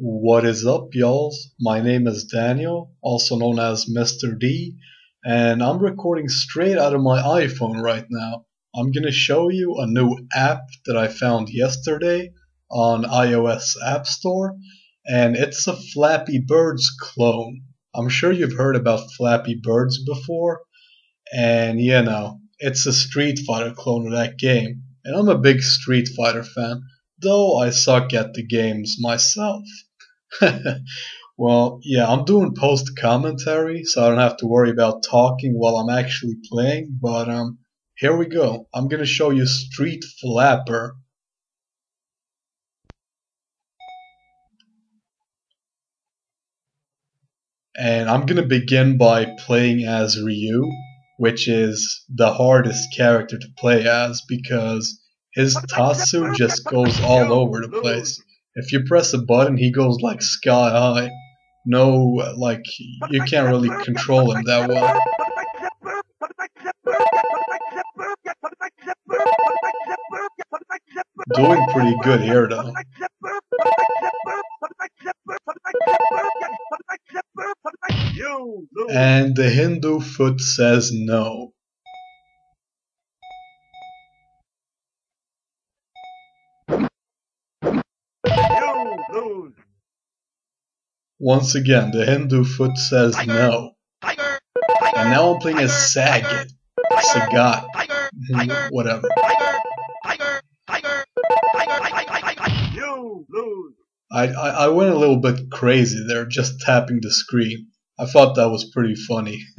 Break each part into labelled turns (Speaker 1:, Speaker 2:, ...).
Speaker 1: What is up, y'all? My name is Daniel, also known as Mr. D, and I'm recording straight out of my iPhone right now. I'm gonna show you a new app that I found yesterday on iOS App Store, and it's a Flappy Birds clone. I'm sure you've heard about Flappy Birds before, and you know, it's a Street Fighter clone of that game. And I'm a big Street Fighter fan, though I suck at the games myself. well, yeah, I'm doing post commentary, so I don't have to worry about talking while I'm actually playing. But um, here we go. I'm gonna show you Street Flapper. And I'm gonna begin by playing as Ryu, which is the hardest character to play as because his Tatsu just goes all over the place. If you press a button, he goes like sky high. No, like, you can't really control him that well. Doing pretty good here though. And the Hindu foot says no. Once again, the Hindu foot says tiger, no. Tiger, tiger, and now I'm playing a Sagat. Sagat. Hmm, whatever. You lose. I, I, I went a little bit crazy there, just tapping the screen. I thought that was pretty funny.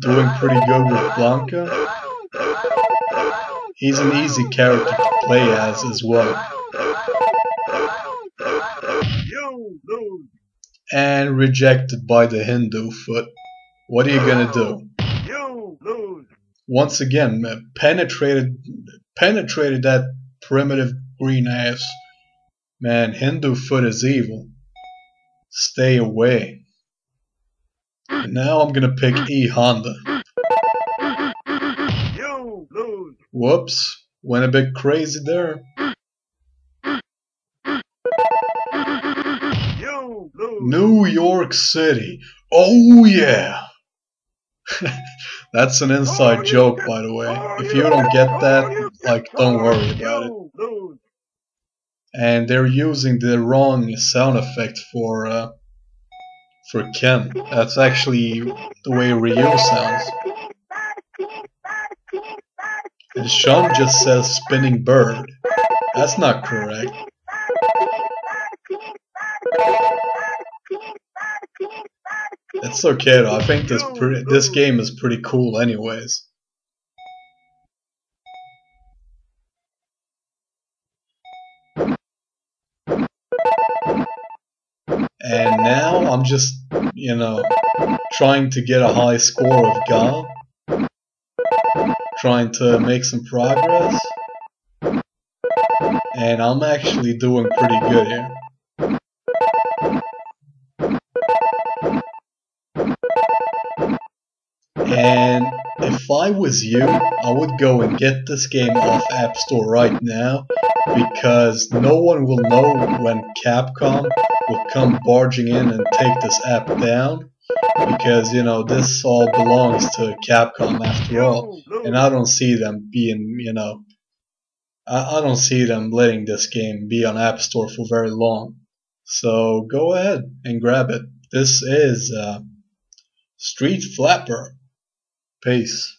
Speaker 1: doing pretty good with Blanka. He's an easy character to play as as well. And rejected by the Hindu foot. What are you gonna do? You lose. Once again, penetrated penetrated that primitive green ass. Man, Hindu foot is evil. Stay away. Now I'm gonna pick E Honda. You lose. Whoops, went a bit crazy there. New York City. Oh yeah. That's an inside joke, by the way. If you don't get that, like, don't worry about it. And they're using the wrong sound effect for uh, for Ken. That's actually the way Ryu sounds. And Sean just says spinning bird. That's not correct. It's okay though. I think this this game is pretty cool anyways. And now I'm just, you know, trying to get a high score of Ga. Trying to make some progress. And I'm actually doing pretty good here. And if I was you, I would go and get this game off App Store right now because no one will know when Capcom will come barging in and take this app down because you know this all belongs to Capcom after all. And I don't see them being you know I, I don't see them letting this game be on App Store for very long. So go ahead and grab it. This is uh, Street Flapper peace